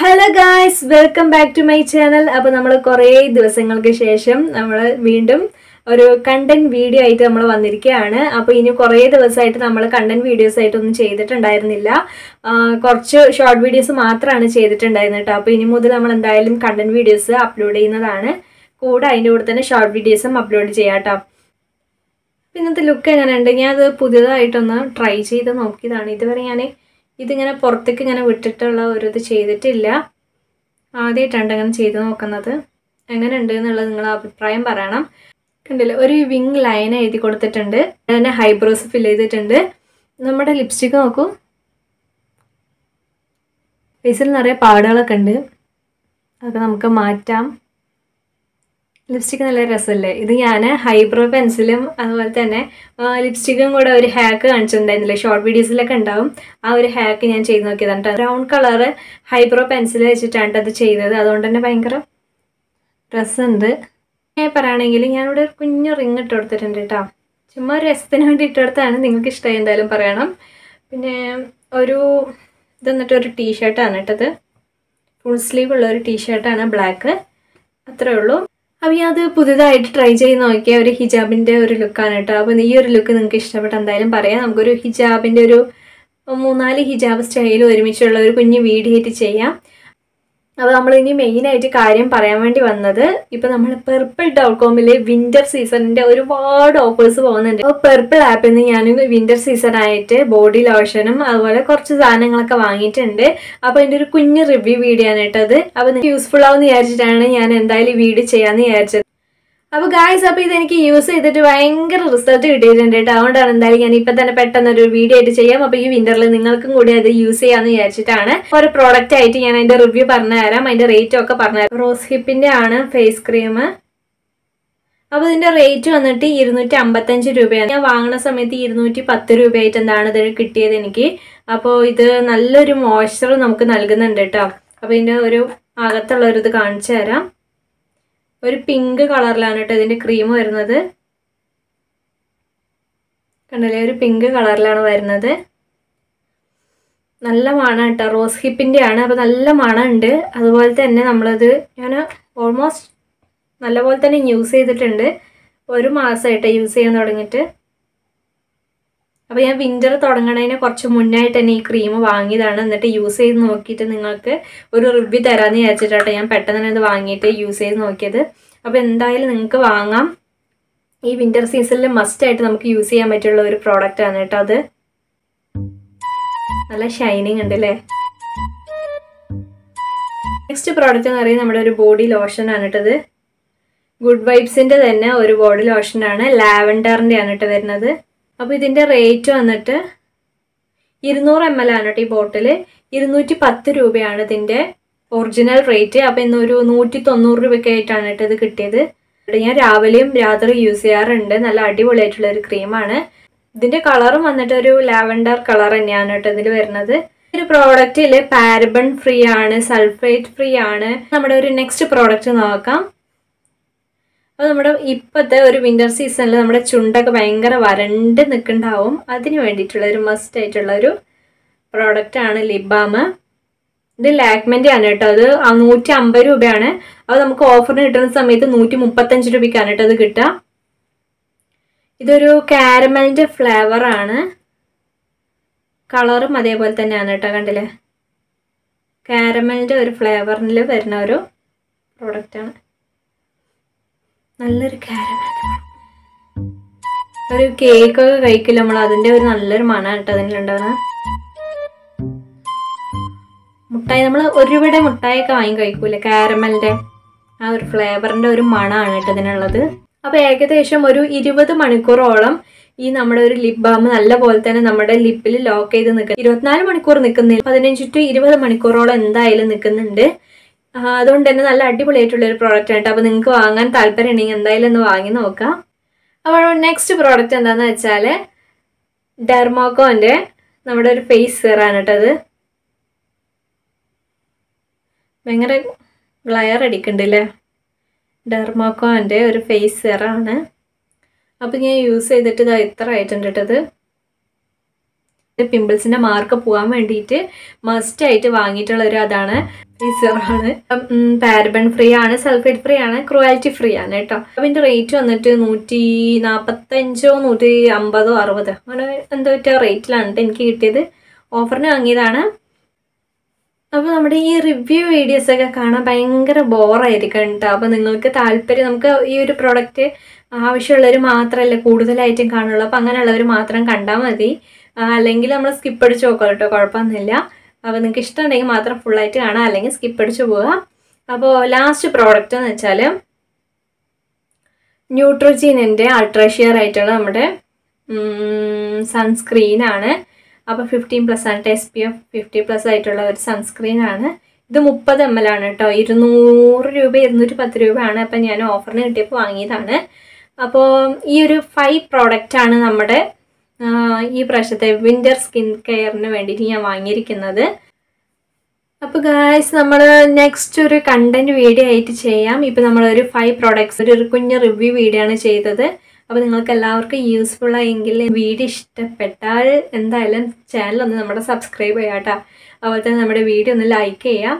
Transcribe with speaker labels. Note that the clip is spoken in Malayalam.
Speaker 1: Hello guys welcome back to my channel അപ്പോൾ നമ്മൾ കുറേ ദിവസങ്ങൾക്ക് ശേഷം നമ്മൾ വീണ്ടും ഒരു കണ്ടന്റ് വീഡിയോ ആയിട്ട് നമ്മൾ വന്നിരിക്കുകയാണ്. അപ്പോൾ ഇനി കുറേ ദിവസമായിട്ട് നമ്മൾ കണ്ടന്റ് വീഡിയോസ് ആയിട്ടൊന്നും ചെയ്തിട്ടുണ്ടായിരുന്നില്ല. കുറച്ച് ഷോർട്ട് വീഡിയോസ് മാത്രമാണ് ചെയ്തിട്ടുണ്ടായിരുന്നത് കേട്ടോ. അപ്പോൾ ഇനി മുതൽ നമ്മൾ എന്തായാലും കണ്ടന്റ് വീഡിയോസ് അപ്ലോഡ് ചെയ്യുന്നതാണ്. കൂടെ അതിന്റെ കൂടെ തന്നെ ഷോർട്ട് വീഡിയോസും അപ്ലോഡ് ചെയ്യാം കേട്ടോ. ഇന്നത്തെ ലുക്ക് എങ്ങനെയുണ്ട്? അത് പുതിയതായിട്ടൊന്ന് ട്രൈ ചെയ്ത് നോക്കിയതാണ്. ഇതുവരെ ഞാൻ ഇതിങ്ങനെ പുറത്തേക്ക് ഇങ്ങനെ വിട്ടിട്ടുള്ള ഒരു ഇത് ചെയ്തിട്ടില്ല. ആദ്യമായിട്ടാണ് അങ്ങനെ ചെയ്ത് നോക്കുന്നത്. എങ്ങനെ ഉണ്ട് എന്നുള്ളത് നിങ്ങൾ അഭിപ്രായം പറയണം. കണ്ടില്ലേ ഒരു വിങ് ലൈൻ എഴുതി കൊടുത്തിട്ടുണ്ട്. അതിനെ ഹൈബ്രോസ് ഫില്ല് ചെയ്തിട്ടുണ്ട്. നമ്മുടെ ലിപ്സ്റ്റിക്ക് നോക്കൂ. ഫേസിൽ നിറയെ പാടുകളൊക്കെ ഉണ്ട്. അതൊക്കെ നമുക്ക് മാറ്റാം. ലിപ്സ്റ്റിക്ക് നല്ല രസമല്ലേ? ഇത് ഞാൻ ഹൈബ്രോ പെൻസിലും അതുപോലെ തന്നെ ലിപ്സ്റ്റിക്കും കൂടെ ഒരു ഹാക്ക് കാണിച്ചിട്ടുണ്ടായിരുന്നില്ലേ? ഷോർട്ട് വീഡിയോസിലൊക്കെ ഉണ്ടാവും. ആ ഒരു ഹാക്ക് ഞാൻ ചെയ്ത് നോക്കിയതാണ് ബ്രൗൺ കളറ് ഹൈബ്രോ പെൻസിൽ വെച്ചിട്ടാണ് അത് ചെയ്തത്. അതുകൊണ്ട് തന്നെ ഭയങ്കര രസമുണ്ട്. പറയുകയാണെങ്കിൽ ഞാനിവിടെ ഒരു കുഞ്ഞു റിങ് ഇട്ട് കൊടുത്തിട്ടുണ്ട് കേട്ടോ ചുമ്മാ ഒരു രസത്തിന് വേണ്ടി ഇട്ട് കൊടുത്താണ് നിങ്ങൾക്ക് ഇഷ്ടമായി എന്തായാലും പറയണം. പിന്നെ ഒരു ഇത് എന്നിട്ട് ഒരു ടീഷർട്ടാണ് കേട്ടത് ഫുൾ സ്ലീവ് ഉള്ള ഒരു ടീഷർട്ടാണ് ബ്ലാക്ക് അത്രേ ഉള്ളൂ. അപ്പോൾ ഞാൻ അത് പുതുതായിട്ട് ട്രൈ ചെയ്ത് നോക്കിയ ഒരു ഹിജാബിന്റെ ഒരു ലുക്കാണ് കേട്ടോ. അപ്പോൾ ഈ ഒരു ലുക്ക് നിങ്ങൾക്ക് ഇഷ്ടപ്പെട്ട എന്തായാലും പറയാം. നമുക്കൊരു ഹിജാബിന്റെ ഒരു മൂന്നാൽ ഹിജാബ് സ്റ്റൈൽ ഒരുമിച്ചുള്ള ഒരു കുഞ്ഞ് വീഡിയോ ആയിട്ട് ചെയ്യാം. അപ്പോൾ നമ്മൾ ഇനി മെയിനായിട്ട് കാര്യം പറയാൻ വേണ്ടി വന്നത് ഇപ്പോൾ നമ്മൾ പെർപ്പിൾ ഡോട്ട് കോമിലെ വിന്റർ സീസണിന്റെ ഒരുപാട് ഓഫേഴ്സ് പോകുന്നുണ്ട്. അപ്പോൾ പെർപ്പിൾ ആപ്പിൽ നിന്ന് ഞാൻ വിന്റർ സീസൺ ആയിട്ട് ബോഡി ലോഷനും അതുപോലെ കുറച്ച് സാധനങ്ങളൊക്കെ വാങ്ങിയിട്ടുണ്ട്. അപ്പോൾ അതിന്റെ ഒരു കുഞ്ഞ് റിവ്യൂ വീഡിയോ ആണ് കേട്ടത്. അപ്പോൾ നിങ്ങൾക്ക് യൂസ്ഫുൾ ആവുമെന്ന് വിചാരിച്ചിട്ടാണ് ഞാൻ എന്തായാലും വീഡിയോ ചെയ്യാമെന്ന് വിചാരിച്ചത്. അപ്പോൾ ഗായ്സ് അപ്പോൾ ഇതെനിക്ക് യൂസ് ചെയ്തിട്ട് ഭയങ്കര റിസൾട്ട് കിട്ടിയിട്ടുണ്ട് കേട്ടോ. അതുകൊണ്ടാണ് എന്തായാലും ഞാൻ ഇപ്പം തന്നെ പെട്ടെന്ന് ഒരു വീഡിയോ ആയിട്ട് ചെയ്യാം. അപ്പോൾ ഈ വിന്ററിൽ നിങ്ങൾക്കും കൂടി അത് യൂസ് ചെയ്യാമെന്ന് വിചാരിച്ചിട്ടാണ് ഒരു പ്രോഡക്റ്റ് ആയിട്ട് ഞാൻ അതിന്റെ റിവ്യൂ പറഞ്ഞു തരാം അതിന്റെ റേറ്റും ഒക്കെ പറഞ്ഞു തരാം റോസ് ഹിപ്പിന്റെ ആണ് ഫേസ് ക്രീം അപ്പോൾ ഇതിന്റെ റേറ്റ് വന്നിട്ട് ഇരുന്നൂറ്റി അമ്പത്തഞ്ച് രൂപയാണ്. ഞാൻ വാങ്ങുന്ന സമയത്ത് ഇരുന്നൂറ്റി പത്ത് രൂപയായിട്ട് എന്താണ് ഇതിന് കിട്ടിയത് എനിക്ക്. അപ്പോൾ ഇത് നല്ലൊരു മോയ്സ്ചർ നമുക്ക് നൽകുന്നുണ്ട് കേട്ടോ. അപ്പോൾ ഇതിന്റെ ഒരു അകത്തുള്ള ഒരു ഇത് കാണിച്ചു തരാം ഒരു പിങ്ക് കളറിലാണ് കേട്ടോ ഇതിന്റെ ക്രീം വരുന്നത്. കണ്ടല്ലേ? ഒരു പിങ്ക് കളറിലാണ് വരുന്നത്. നല്ല മണം കേട്ടോ റോസ് ഹിപ്പിന്റെ ആണ്. അപ്പോൾ നല്ല മണം ഉണ്ട്. അതുപോലെ തന്നെ നമ്മളത് ഞാൻ ഓൾമോസ്റ്റ് നല്ലപോലെ തന്നെ യൂസ് ചെയ്തിട്ടുണ്ട്. ഒരു മാസമായിട്ട് യൂസ് ചെയ്യാൻ തുടങ്ങിയിട്ട്. അപ്പോൾ ഞാൻ വിന്റർ തുടങ്ങണതിന് കുറച്ച് മുന്നായിട്ട് തന്നെ ഈ ക്രീം വാങ്ങിയതാണ്. എന്നിട്ട് യൂസ് ചെയ്ത് നോക്കിയിട്ട് നിങ്ങൾക്ക് ഒരു റിവ്യൂ തരാമെന്ന് വിചാരിച്ചിട്ടാണ് ഞാൻ പെട്ടെന്ന് തന്നെ ഇത് വാങ്ങിയിട്ട് യൂസ് ചെയ്ത് നോക്കിയത്. അപ്പോൾ എന്തായാലും നിങ്ങൾക്ക് വാങ്ങാം. ഈ വിന്റർ സീസണിൽ മസ്റ്റായിട്ട് നമുക്ക് യൂസ് ചെയ്യാൻ പറ്റുള്ള ഒരു പ്രോഡക്റ്റ് ആണ് കേട്ടോ അത്. നല്ല ഷൈനിങ് ഉണ്ട് അല്ലേ നെക്സ്റ്റ് പ്രോഡക്റ്റ് എന്ന് പറയുന്നത് നമ്മുടെ ഒരു ബോഡി ലോഷൻ ആണ് കേട്ടത്. ഗുഡ് വൈബ്സിന്റെ തന്നെ ഒരു ബോഡി ലോഷൻ ആണ്. ലാവൻഡറിന്റെ ആണ് കേട്ടോ വരുന്നത്. അപ്പോൾ ഇതിന്റെ റേറ്റ് വന്നിട്ട് ഇരുന്നൂറ് എം എൽ ആണ് കേട്ടോ ഈ ബോട്ടിൽ ഇരുന്നൂറ്റി പത്ത് രൂപയാണ് ഇതിന്റെ ഒറിജിനൽ റേറ്റ് അപ്പോൾ ഇന്നൊരു നൂറ്റി തൊണ്ണൂറ് രൂപയ്ക്കായിട്ടാണ് കേട്ടോ ഇത് കിട്ടിയത്. ഞാൻ രാവിലെയും രാത്രി യൂസ് ചെയ്യാറുണ്ട്. നല്ല അടിപൊളിയായിട്ടുള്ള ഒരു ക്രീമാണ് ഇതിന്റെ കളറും വന്നിട്ട് ഒരു ലാവൻഡർ കളർ തന്നെയാണ് കേട്ടോ ഇതിൽ വരുന്നത്. ഒരു പ്രോഡക്റ്റിൽ പാരബൺ ഫ്രീ ആണ് സൾഫേറ്റ് ഫ്രീ ആണ്. നമ്മുടെ ഒരു നെക്സ്റ്റ് പ്രോഡക്റ്റ് നോക്കാം. അപ്പോൾ നമ്മുടെ ഇപ്പോഴത്തെ ഒരു വിന്റർ സീസണിൽ നമ്മുടെ ചുണ്ടൊക്കെ ഭയങ്കര വരണ്ട് നിൽക്കുന്നുണ്ടാവും അതിന് വേണ്ടിയിട്ടുള്ള ഒരു മസ്റ്റ് ആയിട്ടുള്ള ഒരു പ്രോഡക്റ്റ് ആണ് ബാം ഇത് ലാക്മെന്റെ ആണ് കേട്ടോ. അത് നൂറ്റി അമ്പത് രൂപയാണ്. അത് നമുക്ക് ഓഫറിന് കിട്ടുന്ന സമയത്ത് നൂറ്റി മുപ്പത്തഞ്ച് രൂപയ്ക്കാണ് കേട്ടോ അത് കിട്ടുക. ഇതൊരു കാരമലിന്റെ ഫ്ലേവർ ആണ്. കളറും അതേപോലെ തന്നെയാണ് കേട്ടോ കണ്ടില്ലേ? കാരമലിന്റെ ഒരു ഫ്ലേവറിൽ വരുന്ന ഒരു പ്രോഡക്റ്റാണ് നല്ലൊരു കാരമൽ ഒരു കേക്കൊക്കെ കഴിക്കില്ല നമ്മൾ അതിന്റെ ഒരു നല്ലൊരു മണമാണ് കേട്ടോ അതിലുണ്ടാകുന്നത് മുട്ടായി നമ്മൾ ഒരുപാട് മുട്ടായൊക്കെ വാങ്ങി കഴിക്കൂല? കാരമലിന്റെ ആ ഒരു ഫ്ലേവറിന്റെ ഒരു മണമാണ് കേട്ടോ ഇതിനുള്ളത്. അപ്പോൾ ഏകദേശം ഒരു ഇരുപത് മണിക്കൂറോളം ഈ നമ്മുടെ ഒരു ലിപ് ബാം നല്ല പോലെ തന്നെ നമ്മുടെ ലിപ്പിൽ ലോക്ക് ചെയ്ത് നിൽക്കും ഇരുപത്തിനാല് മണിക്കൂർ നിൽക്കുന്നില്ല പതിനഞ്ച് ടു ഇരുപത് മണിക്കൂറോളം എന്തായാലും നിൽക്കുന്നുണ്ട് അതുകൊണ്ട് തന്നെ നല്ല അടിപൊളിയായിട്ടുള്ള ഒരു പ്രോഡക്റ്റ് ആണ് കേട്ടോ അപ്പോൾ നിങ്ങൾക്ക് വാങ്ങാൻ താല്പര്യം ഉണ്ടെങ്കിൽ എന്തായാലും ഒന്ന് വാങ്ങി നോക്കാം. അപ്പോൾ നെക്സ്റ്റ് പ്രോഡക്റ്റ് എന്താണെന്ന് വെച്ചാൽ ഡെർമോക്കോന്റെ നമ്മുടെ ഒരു ഫേസ് സെറാണ് കേട്ടത് ഭയങ്കര ഗ്ലയർ അടിക്കണ്ടല്ലേ ഡെർമോക്കോന്റെ ഒരു ഫേസ് സെറാണ് അപ്പോൾ ഞാൻ യൂസ് ചെയ്തിട്ട് ഇതാ ഇത്ര ആയിട്ടുണ്ട് കേട്ടത് പിമ്പിൾസിന്റെ മാർക്ക് പോകാൻ വേണ്ടിയിട്ട് മസ്റ്റ് ആയിട്ട് വാങ്ങിയിട്ടുള്ള ഒരു അതാണ് ഫീസറാണ് പാരബൺ ഫ്രീ ആണ് സൾഫേറ്റ് ഫ്രീ ആണ് ക്രുവാലിറ്റി ഫ്രീ ആണ് കേട്ടോ. അതിന്റെ റേറ്റ് വന്നിട്ട് നൂറ്റി നാൽപ്പത്തഞ്ചോ നൂറ്റി അമ്പതോ അറുപതോ അങ്ങനെ എന്തോ റേറ്റിലാണ് എനിക്ക് കിട്ടിയത്. ഓഫറിന് വാങ്ങിയതാണ്. അപ്പോൾ നമ്മുടെ ഈ റിവ്യൂ വീഡിയോസൊക്കെ കാണാൻ ഭയങ്കര ബോറായിരിക്കും കേട്ടോ അപ്പോൾ നിങ്ങൾക്ക് താല്പര്യം നമുക്ക് ഈ ഒരു പ്രോഡക്റ്റ് ആവശ്യമുള്ളവർ മാത്രമല്ല കൂടുതലായിട്ടും കാണുള്ളൂ. അപ്പോൾ അങ്ങനെയുള്ളവർ മാത്രം കണ്ടാൽ മതി. അല്ലെങ്കിൽ നമ്മൾ സ്കിപ്പ് അടിച്ച് നോക്കാം കേട്ടോ കുഴപ്പമൊന്നുമില്ല. അപ്പോൾ നിങ്ങൾക്ക് ഇഷ്ടമുണ്ടെങ്കിൽ മാത്രം ഫുള്ളായിട്ട് കാണാം അല്ലെങ്കിൽ സ്കിപ്പ് അടിച്ച് പോകാം അപ്പോൾ ലാസ്റ്റ് പ്രോഡക്റ്റ് എന്ന് വെച്ചാൽ ന്യൂട്രോജീനിന്റെ അൾട്രാഷിയർ ആയിട്ടുള്ള നമ്മുടെ സൺസ്ക്രീനാണ് അപ്പോൾ ഫിഫ്റ്റീൻ പ്ലസ് ആണ് S P F fifty plus ആയിട്ടുള്ള ഒരു സൺസ്ക്രീനാണ് ഇത് മുപ്പത് എം എൽ ആണ് കേട്ടോ. ഇരുന്നൂറ് രൂപ ഇരുന്നൂറ്റി പത്ത് രൂപയാണ് അപ്പം ഞാൻ ഓഫറിന് കിട്ടിയപ്പോൾ വാങ്ങിയതാണ്. അപ്പോൾ ഈ ഒരു ഫൈവ് പ്രോഡക്റ്റാണ് നമ്മുടെ ഈ പ്രാവശ്യത്തെ വിന്റർ സ്കിൻ കെയറിന് വേണ്ടിയിട്ട് ഞാൻ വാങ്ങിയിരിക്കുന്നത്. അപ്പോൾ ഗായ്സ് നമ്മൾ നെക്സ്റ്റ് ഒരു കണ്ടന്റ് വീഡിയോ ആയിട്ട് ചെയ്യാം. ഇപ്പോൾ നമ്മളൊരു ഫൈവ് പ്രോഡക്ട്സ് ഒരു കുഞ്ഞ് റിവ്യൂ വീഡിയോ ആണ് ചെയ്തത്. അപ്പോൾ നിങ്ങൾക്ക് എല്ലാവർക്കും യൂസ്ഫുൾ ആയെങ്കിൽ വീഡിയോ ഇഷ്ടപ്പെട്ടാൽ എന്തായാലും ചാനൽ ഒന്ന് നമ്മുടെ സബ്സ്ക്രൈബ് ചെയ്യാം കേട്ടോ അതുപോലെ തന്നെ നമ്മുടെ വീഡിയോ ഒന്ന് ലൈക്ക് ചെയ്യാം.